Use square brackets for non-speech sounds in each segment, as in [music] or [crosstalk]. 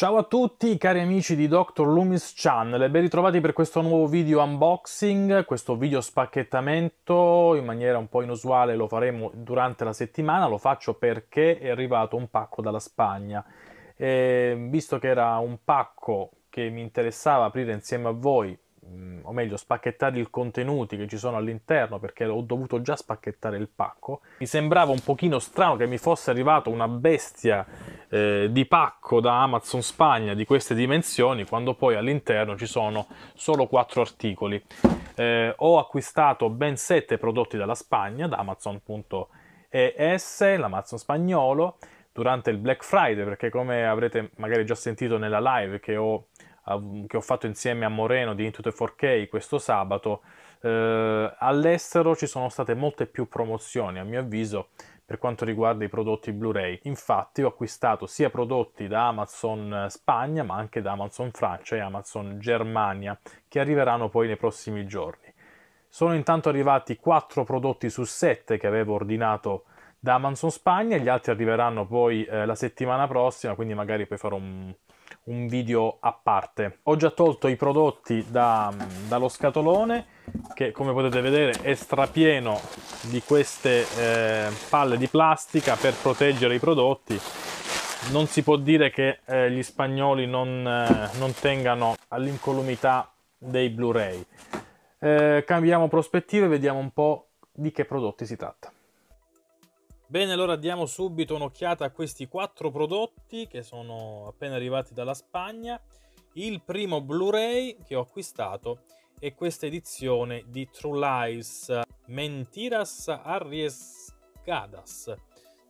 Ciao a tutti cari amici di Dr. Loomis Channel e ben ritrovati per questo nuovo video unboxing, questo video spacchettamento in maniera un po' inusuale lo faremo durante la settimana, lo faccio perché è arrivato un pacco dalla Spagna e visto che era un pacco che mi interessava aprire insieme a voi o meglio spacchettare i contenuti che ci sono all'interno perché ho dovuto già spacchettare il pacco. Mi sembrava un pochino strano che mi fosse arrivato una bestia eh, di pacco da Amazon Spagna di queste dimensioni quando poi all'interno ci sono solo quattro articoli. Eh, ho acquistato ben sette prodotti dalla Spagna da Amazon.es l'Amazon spagnolo durante il Black Friday perché come avrete magari già sentito nella live che ho che ho fatto insieme a Moreno di Into the 4K questo sabato, eh, all'estero ci sono state molte più promozioni, a mio avviso, per quanto riguarda i prodotti Blu-ray. Infatti ho acquistato sia prodotti da Amazon Spagna, ma anche da Amazon Francia e Amazon Germania, che arriveranno poi nei prossimi giorni. Sono intanto arrivati 4 prodotti su 7 che avevo ordinato da Amazon Spagna, gli altri arriveranno poi eh, la settimana prossima, quindi magari poi farò un, un video a parte. Ho già tolto i prodotti da, dallo scatolone che come potete vedere è strapieno di queste eh, palle di plastica per proteggere i prodotti. Non si può dire che eh, gli spagnoli non, eh, non tengano all'incolumità dei Blu-ray. Eh, cambiamo prospettive e vediamo un po' di che prodotti si tratta. Bene, allora diamo subito un'occhiata a questi quattro prodotti che sono appena arrivati dalla Spagna. Il primo Blu-ray che ho acquistato è questa edizione di True Lies Mentiras Arriesgadas,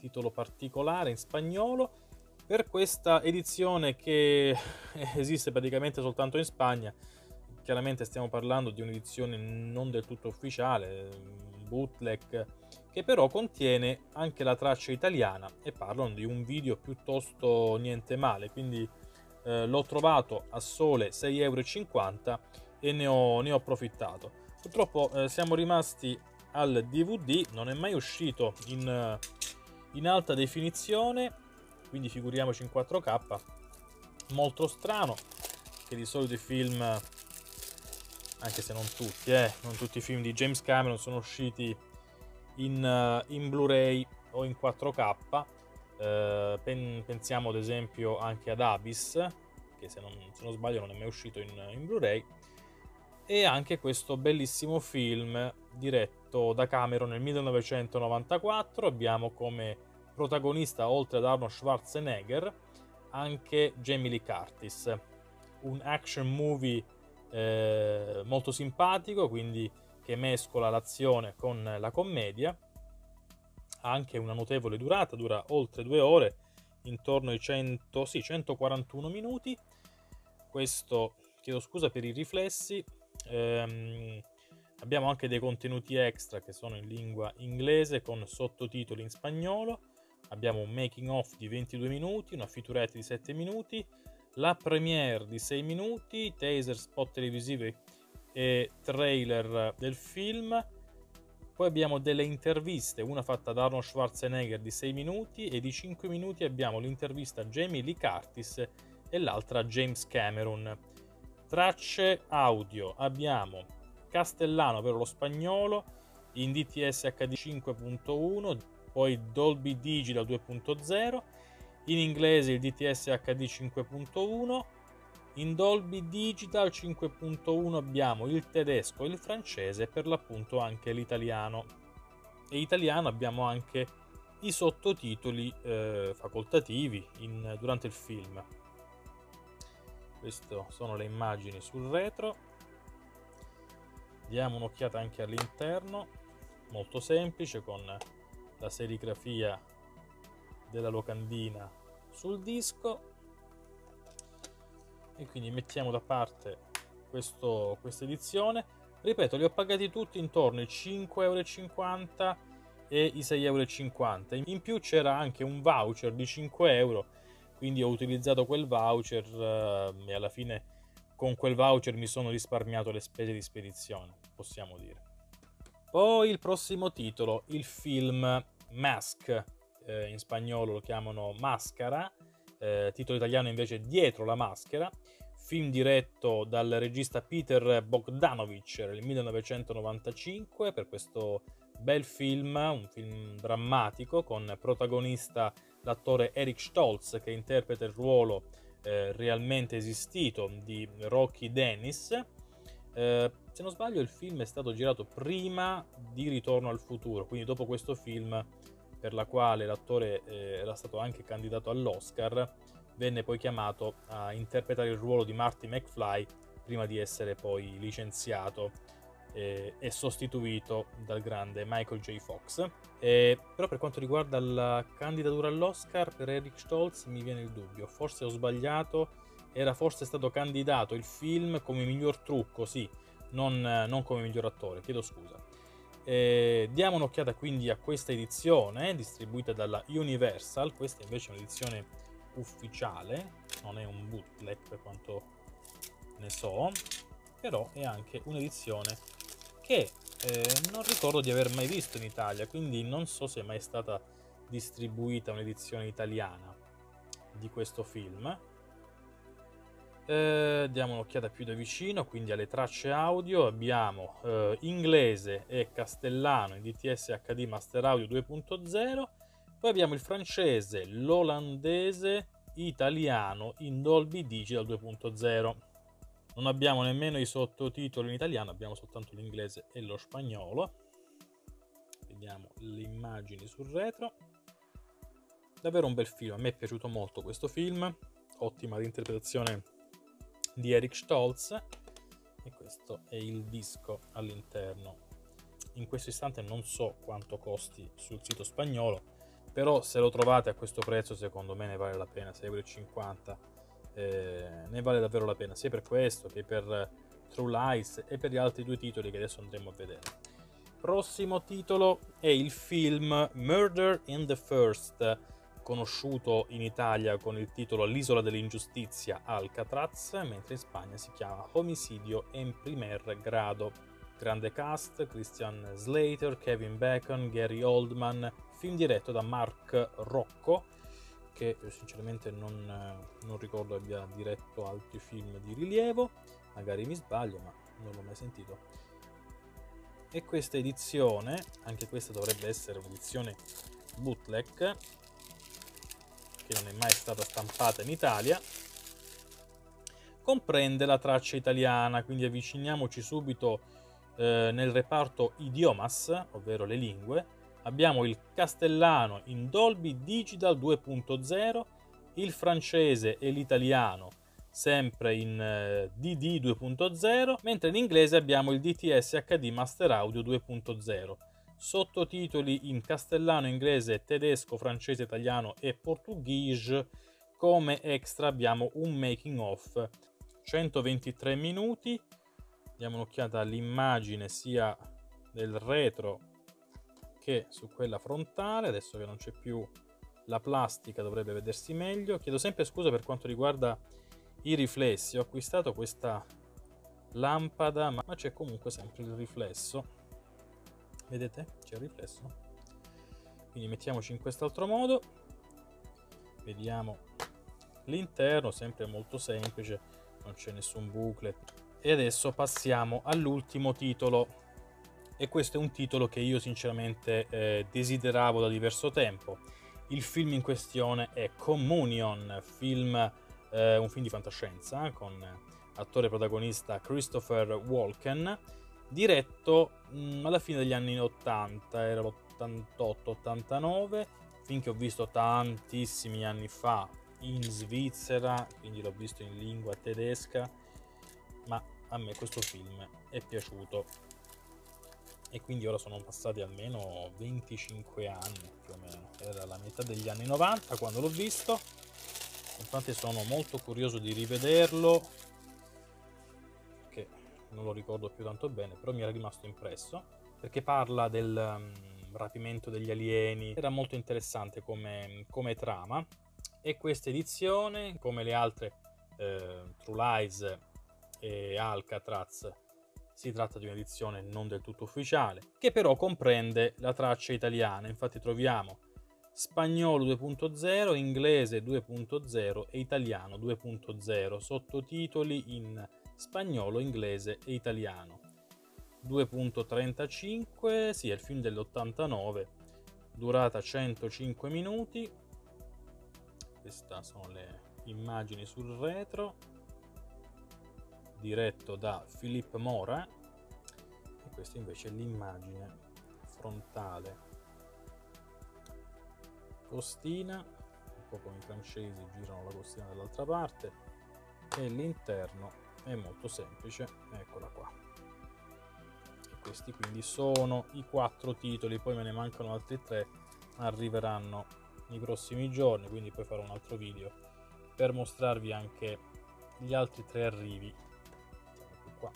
titolo particolare in spagnolo. Per questa edizione che [laughs] esiste praticamente soltanto in Spagna, chiaramente stiamo parlando di un'edizione non del tutto ufficiale, bootleg che però contiene anche la traccia italiana e parlano di un video piuttosto niente male, quindi eh, l'ho trovato a sole 6,50 euro e ne ho, ne ho approfittato. Purtroppo eh, siamo rimasti al DVD, non è mai uscito in, in alta definizione, quindi figuriamoci in 4K, molto strano che di solito i film, anche se non tutti, eh, non tutti i film di James Cameron sono usciti in, eh, in Blu-ray o in 4K. Eh, pen, pensiamo ad esempio anche ad Abyss, che se non, se non sbaglio non è mai uscito in, in Blu-ray, e anche questo bellissimo film diretto da Cameron nel 1994. Abbiamo come protagonista, oltre ad Arnold Schwarzenegger, anche Jamie Lee Curtis. Un action movie eh, molto simpatico, quindi che mescola l'azione con la commedia. Ha anche una notevole durata, dura oltre due ore, intorno ai 100, sì, 141 minuti. Questo, chiedo scusa per i riflessi. Ehm, abbiamo anche dei contenuti extra che sono in lingua inglese con sottotitoli in spagnolo. Abbiamo un making of di 22 minuti, una featurette di 7 minuti, la premiere di 6 minuti, taser spot televisivi e trailer del film. Poi abbiamo delle interviste, una fatta da Arnold Schwarzenegger di 6 minuti e di 5 minuti abbiamo l'intervista a Jamie Lee Curtis e l'altra a James Cameron. Tracce audio abbiamo Castellano, ovvero lo spagnolo, in DTS HD 5.1, poi Dolby Digital 2.0, in inglese il DTS HD 5.1 in Dolby Digital 5.1 abbiamo il tedesco il francese e per l'appunto anche l'italiano. E italiano abbiamo anche i sottotitoli eh, facoltativi in, durante il film. Queste sono le immagini sul retro. Diamo un'occhiata anche all'interno, molto semplice con la serigrafia della locandina sul disco. E quindi mettiamo da parte questa edizione. Ripeto li ho pagati tutti intorno ai 5,50 euro e i 6,50 euro in più c'era anche un voucher di 5 euro quindi ho utilizzato quel voucher eh, e alla fine con quel voucher mi sono risparmiato le spese di spedizione possiamo dire. Poi il prossimo titolo il film Mask eh, in spagnolo lo chiamano Mascara eh, titolo italiano invece Dietro la maschera, film diretto dal regista Peter Bogdanovich nel 1995 per questo bel film, un film drammatico con protagonista l'attore Eric Stoltz che interpreta il ruolo eh, realmente esistito di Rocky Dennis. Eh, se non sbaglio il film è stato girato prima di Ritorno al futuro, quindi dopo questo film per la quale l'attore eh, era stato anche candidato all'Oscar, venne poi chiamato a interpretare il ruolo di Marty McFly prima di essere poi licenziato eh, e sostituito dal grande Michael J. Fox. Eh, però per quanto riguarda la candidatura all'Oscar per Eric Stoltz mi viene il dubbio, forse ho sbagliato, era forse stato candidato il film come miglior trucco, sì, non, non come miglior attore, chiedo scusa. Eh, diamo un'occhiata quindi a questa edizione distribuita dalla Universal, questa invece è un'edizione ufficiale, non è un bootleg per quanto ne so, però è anche un'edizione che eh, non ricordo di aver mai visto in Italia, quindi non so se è mai stata distribuita un'edizione italiana di questo film. Eh, diamo un'occhiata più da vicino, quindi alle tracce audio abbiamo eh, inglese e castellano in DTS HD Master Audio 2.0, poi abbiamo il francese, l'olandese, italiano in Dolby Digital 2.0. Non abbiamo nemmeno i sottotitoli in italiano, abbiamo soltanto l'inglese e lo spagnolo. Vediamo le immagini sul retro. Davvero un bel film, a me è piaciuto molto questo film, ottima l'interpretazione di Eric Stoltz e questo è il disco all'interno. In questo istante non so quanto costi sul sito spagnolo, però se lo trovate a questo prezzo secondo me ne vale la pena, 6,50 eh, ne vale davvero la pena, sia per questo che per True Lies e per gli altri due titoli che adesso andremo a vedere. Prossimo titolo è il film Murder in the First, conosciuto in Italia con il titolo L'isola dell'ingiustizia Alcatraz, mentre in Spagna si chiama Homicidio en primer grado. Grande cast, Christian Slater, Kevin Bacon, Gary Oldman, film diretto da Mark Rocco, che sinceramente non, non ricordo abbia diretto altri film di rilievo, magari mi sbaglio, ma non l'ho mai sentito. E questa edizione, anche questa dovrebbe essere un'edizione bootleg, che non è mai stata stampata in Italia, comprende la traccia italiana, quindi avviciniamoci subito eh, nel reparto idiomas, ovvero le lingue. Abbiamo il castellano in Dolby Digital 2.0, il francese e l'italiano sempre in eh, DD 2.0, mentre in inglese abbiamo il DTS HD Master Audio 2.0 sottotitoli in castellano, inglese, tedesco, francese, italiano e portoghese. Come extra abbiamo un making of 123 minuti. Diamo un'occhiata all'immagine sia del retro che su quella frontale. Adesso che non c'è più la plastica dovrebbe vedersi meglio. Chiedo sempre scusa per quanto riguarda i riflessi. Ho acquistato questa lampada, ma c'è comunque sempre il riflesso vedete? C'è il riflesso. Quindi mettiamoci in quest'altro modo. Vediamo l'interno sempre molto semplice non c'è nessun booklet e adesso passiamo all'ultimo titolo. E questo è un titolo che io sinceramente eh, desideravo da diverso tempo. Il film in questione è Communion film, eh, un film di fantascienza con attore protagonista Christopher Walken diretto mh, mm, alla fine degli anni 80, era l'88-89, finché ho visto tantissimi anni fa in Svizzera, quindi l'ho visto in lingua tedesca, ma a me questo film è piaciuto. E quindi ora sono passati almeno 25 anni più o meno, era la metà degli anni 90 quando l'ho visto, infatti sono molto curioso di rivederlo non lo ricordo più tanto bene, però mi era rimasto impresso, perché parla del um, rapimento degli alieni, era molto interessante come, come trama, e questa edizione, come le altre eh, True Lies e Alcatraz, si tratta di un'edizione non del tutto ufficiale, che però comprende la traccia italiana, infatti troviamo spagnolo 2.0, inglese 2.0 e italiano 2.0, sottotitoli in spagnolo, inglese e italiano. 2.35, sì, è il film dell'89, durata 105 minuti. Queste sono le immagini sul retro, diretto da Philippe Mora. E questa invece è l'immagine frontale. Costina, un po' come i francesi girano la costina dall'altra parte, e l'interno è molto semplice, eccola qua. Questi quindi sono i quattro titoli poi me ne mancano altri tre arriveranno nei prossimi giorni quindi poi farò un altro video per mostrarvi anche gli altri tre arrivi. Qua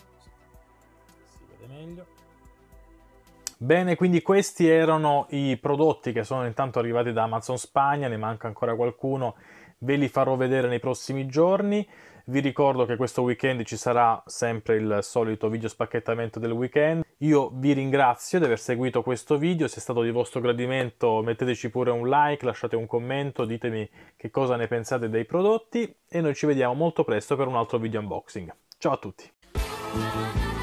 si vede meglio. Bene, quindi questi erano i prodotti che sono intanto arrivati da Amazon Spagna, ne manca ancora qualcuno, ve li farò vedere nei prossimi giorni. Vi ricordo che questo weekend ci sarà sempre il solito video spacchettamento del weekend. Io vi ringrazio di aver seguito questo video, se è stato di vostro gradimento metteteci pure un like, lasciate un commento, ditemi che cosa ne pensate dei prodotti e noi ci vediamo molto presto per un altro video unboxing. Ciao a tutti!